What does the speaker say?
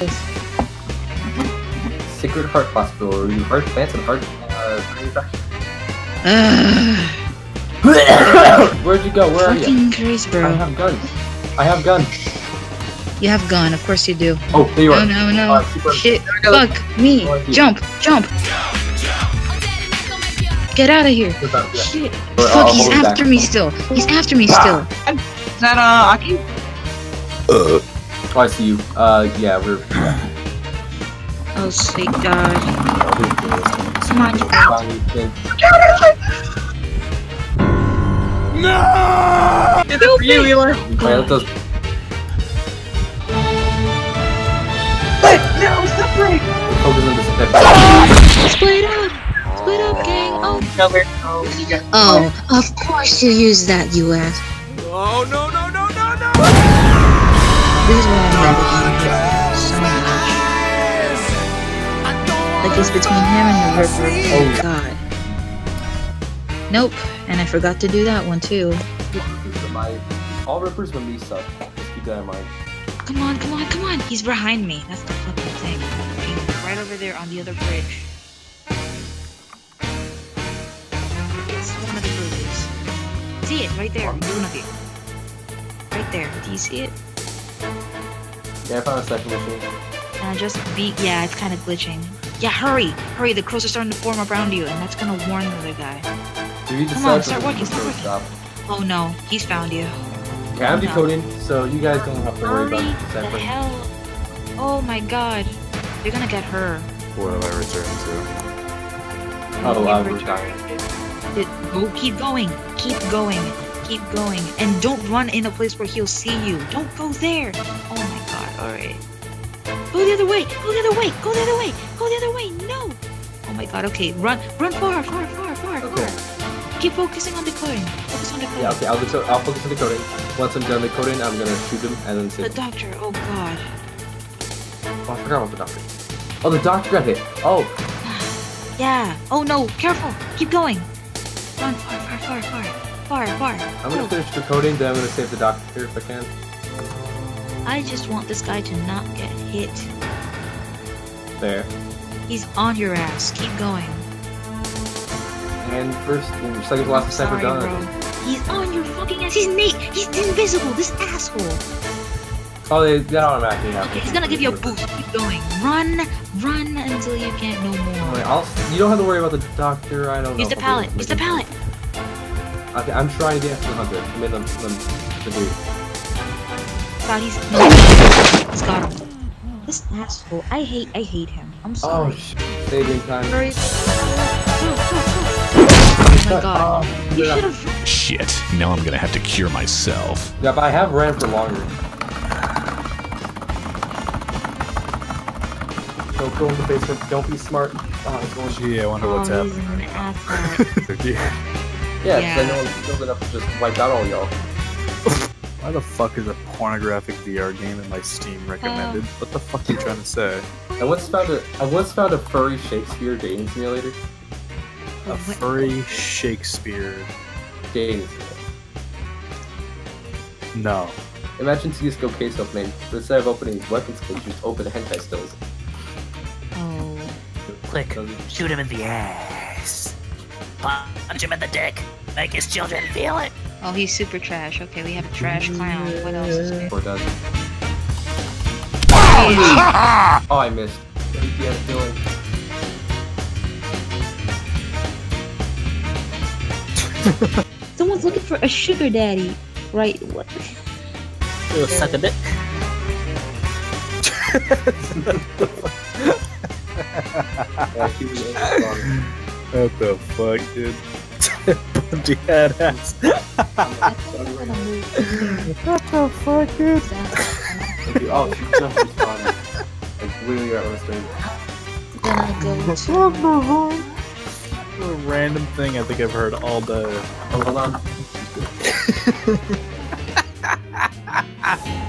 this. Sacred Heart Hospital, review heart plants and heart uh, manufacturing. Where'd you go? Where are you? fucking Christ, I have guns. I have guns. You have gun, of course you do. Oh, there you No, are. no, no. Uh, Shit. There we go. Fuck me. Oh, Jump, jump. Get out of here. Good yeah. Shit. Or, uh, Fuck, I'll he's after back. me still. He's after me still. Is that uh Aki? Oh, I see you. Uh, yeah, we're. Oh, sweet God. Come on, you Did it for you, Eli. Alright, let those. No, separate. Focus on this. Split up. Split up, gang. Oh. No, where? Oh, you. Oh, of course you use that, you ass. Oh no no no no no! This is why I'm never so much. Like it's between him and the Ripper. Oh God. Nope. And I forgot to do that one too. My, all rippers when we suck. Just keep that in mind. Come on, come on, come on. He's behind me. That's the fucking thing. Fucking Right over there on the other bridge. It's one of the bridges. See it right there in front of you. Right there. Do you see it? Yeah, I found a second machine. And I just beat. Yeah, it's kind of glitching. Yeah, hurry, hurry. The crows are starting to form around you, and that's gonna warn the other guy. If you Come on, start to working, start working. stop. Oh no, he's found you. Okay, I'm oh, No. decoding, so you guys don't have to worry Hurry about the deciphering. hell! Oh my god, you're gonna get her. What do I return to? Oh, You wow, return- we're dying. It- Go, keep going, keep going, keep going, and don't run in a place where he'll see you. Don't go there. Oh my god! All right. Go the other way. Go the other way. Go the other way. Go the other way. No. Oh my god. Okay, run, run far, far, far, far, far. Okay. far. Keep focusing on decoding. Focus on decoding. Yeah, okay, I'll, deco- I'll focus on decoding. Once I'm done decoding, I'm gonna shoot him and then The save him. doctor. Oh god. Oh, I forgot about the doctor. Oh, the doctor got hit. Oh, Yeah. Oh no. Careful. Keep going. Run far, far, far, far, far, far. I'm gonna Go. finish decoding, then I'm gonna save the doctor if I can. I just want this guy to not get hit. There. He's on your ass. Keep going. And first, second to last time we're done. bro. He's on your fucking ass. He's Nate. He's invisible. This asshole. Oh, they, that automatically happens. Okay, he's gonna give you a boost. Keep going. Run, run until you can't no more. Wait, I'll, you don't have to worry about the doctor, I don't know. Use the pallet. Use the pallet. Okay, I'm trying to get to the hunter. I mean, the, the, the dude. God, he's no. He's got him. This asshole. I hate. I hate him. I'm sorry. Oh, sorry. sh- saving time. Where is? Oh my god. Oh, You yeah. should have. Shit, now I'm gonna have to cure myself. Yeah, but I have ran for longer. Don't go in the basement. Don't be smart. Oh, it's going Gee, I wonder Oh, what's he's happening. an asshole. Yeah. Yeah, Yeah. I know it's building up to just wipe out all y'all. Why the fuck is a pornographic VR game in my Steam recommended? Oh. what the fuck are you trying to say? I once found a I once found a furry Shakespeare dating simulator. A furry Shakespeare. Dating simulator. No. Imagine CSGO case opening, but instead of opening weapons case, you just open hentai stills. Oh. Click. Shoot him in the ass. Punch him in the dick. Make his children feel it. Oh, he's super trash. Okay, we have a trash clown. What else is there? Or does. He Oh, I missed. What is he doing? Someone's looking for a sugar daddy. Right, what? You'll suck a dick. Yeah, he was in the wrong. What the fuck, dude? Bundy head ass. what the fuck, dude? oh, she just his body. Like, literally I on his. Then I go to... A random thing I think I've heard all day. Oh, hold on.